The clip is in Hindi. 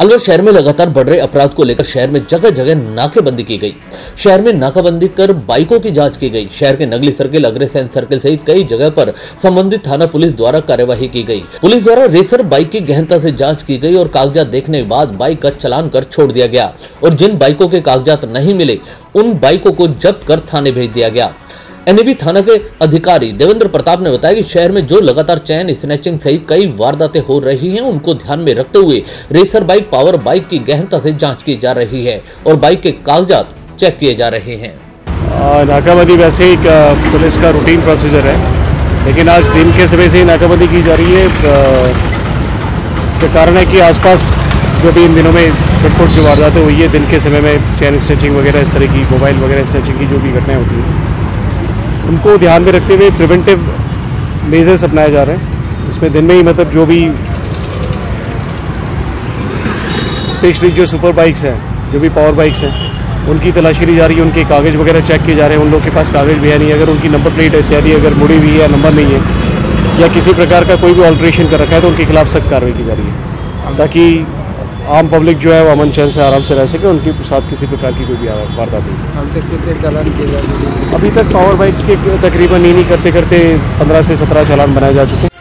अलवर शहर में लगातार बढ़ रहे अपराध को लेकर शहर में जगह जगह नाकेबंदी की गई। शहर में नाकाबंदी कर बाइकों की जाँच की गई। शहर के नगली सर्किल, अग्रसेन सर्किल सहित कई जगह पर संबंधित थाना पुलिस द्वारा कार्यवाही की गई। पुलिस द्वारा रेसर बाइक की गहनता से जाँच की गई और कागजात देखने के बाद बाइक का चलान कर छोड़ दिया गया और जिन बाइकों के कागजात नहीं मिले, उन बाइकों को जब्त कर थाने भेज दिया गया। एनएबी थाना के अधिकारी देवेंद्र प्रताप ने बताया कि शहर में जो लगातार चैन स्नैचिंग सहित कई वारदातें हो रही हैं, उनको ध्यान में रखते हुए रेसर बाइक, पावर बाइक की गहनता से जाँच की जा रही है और बाइक के कागजात चेक किए जा रहे हैं। नाकाबंदी वैसे ही पुलिस का रूटीन प्रोसीजर है, लेकिन आज दिन के समय से ही नाकाबंदी की जा रही है। इसका कारण है कि आसपास जो भी इन दिनों में छोट छोट जो वारदातें हुई है, दिन के समय में चैन स्ट्रेचिंग वगैरह, इस तरह की मोबाइल वगैरह स्ट्रेचिंग की जो भी घटनाएँ होती हैं उनको ध्यान में रखते हुए प्रिवेंटिव मेजर्स अपनाए जा रहे हैं। इसमें दिन में ही मतलब जो भी स्पेशली जो सुपर बाइक्स हैं, जो भी पावर बाइक्स हैं, उनकी तलाशी ली जा रही है, उनके कागज़ वगैरह चेक किए जा रहे हैं। उन लोग के पास कागज़ भी है नहीं, अगर उनकी नंबर प्लेट इत्यादि अगर मुड़ी हुई है या नंबर नहीं है, या किसी प्रकार का कोई भी ऑल्ट्रेशन कर रखा है तो उनके खिलाफ सख्त कार्रवाई की जा रही है। ताकि आम पब्लिक जो है वो अमन चैन से आराम से रह सके उनके साथ किसी प्रकार की कोई भी वारदात नहीं। जा अभी तक पावर बाइक के तकरीबन नहीं करते करते पंद्रह से सत्रह चालान बनाए जा चुके हैं।